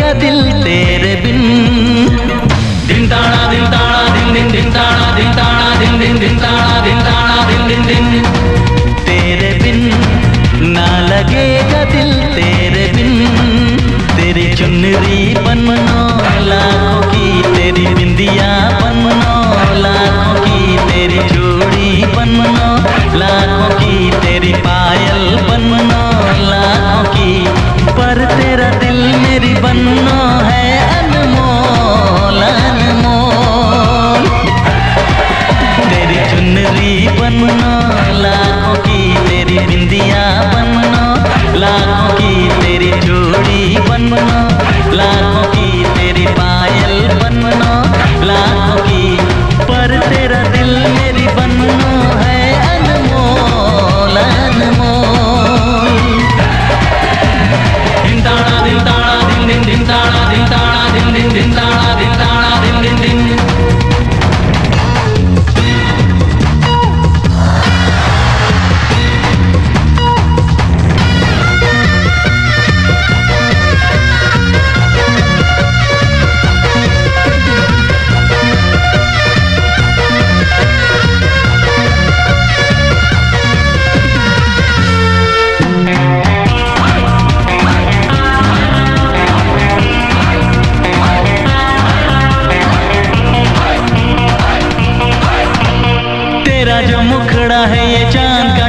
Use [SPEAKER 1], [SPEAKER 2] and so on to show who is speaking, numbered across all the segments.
[SPEAKER 1] का दिल तेरे बिन दिन ताना दिन ताना दिन दिन दिन ताना दिन ताना दिन दिन दिन ताना दिन ताना दिन दिन दिन बनना लाखों की तेरी बिंदिया बनना लाखों की तेरी जोड़ी बनना लाखों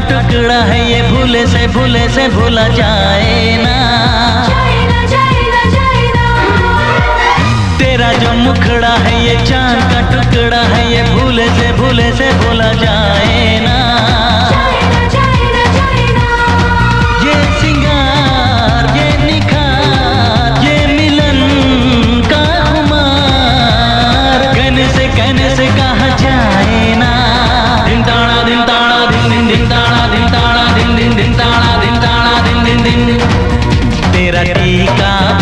[SPEAKER 1] टुकड़ा है ये भूले से भूले से भूला जाए ना। तेरा जो मुखड़ा है ये चाँद
[SPEAKER 2] का टुकड़ा है ये भूले से भूले
[SPEAKER 1] से भूला जाए ना।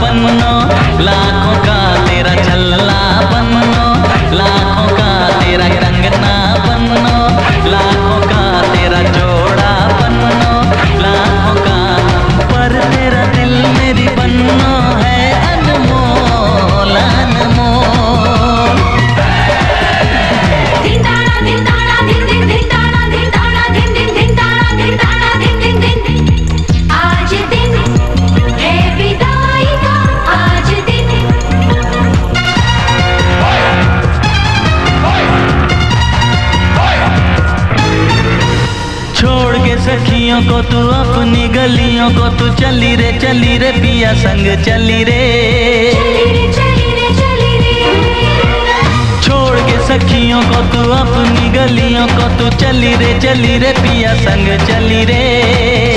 [SPEAKER 1] बनो लाखों का तेरा छल्ला बनो लाखों सखियों को तू अपनी गलियों को तू चली रे चली रे, पिया संग चली रे। छोड़ के सखियों को तू अपनी गलियों को तू चली रे चली रे, पिया संग चली रे।